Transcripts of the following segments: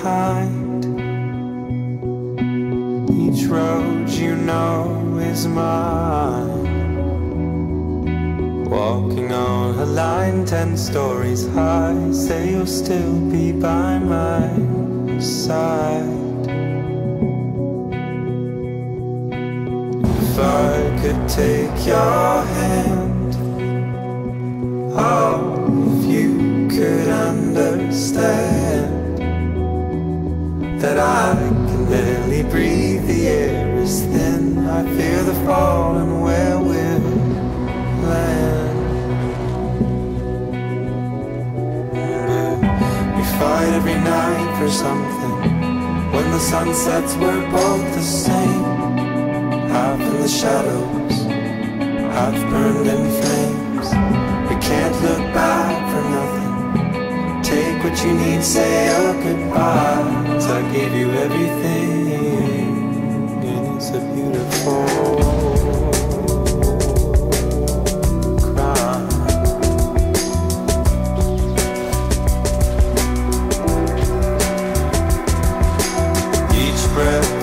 behind. Each road you know is mine. Walking on a line ten stories high, say you'll still be by my side. If I could take your hand, oh, if you could understand that I can barely breathe, the air is thin. I fear the fall and where we'll land. We fight every night for something. When the sun sets, we're both the same. Half in the shadows, half burned in flames. We can't look back for nothing. Take what you need, say your goodbyes. I gave you everything, and it's a beautiful breath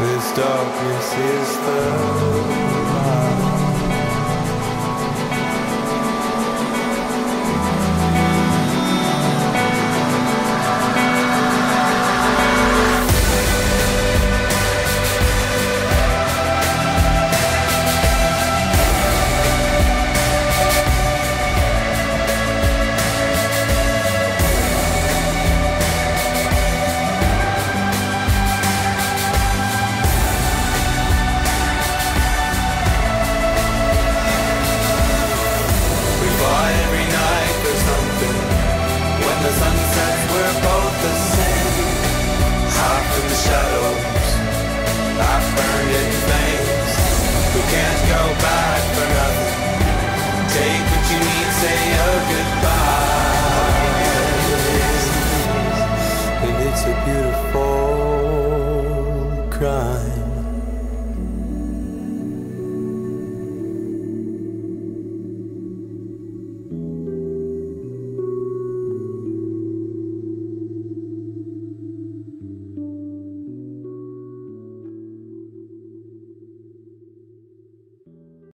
This darkness is the light.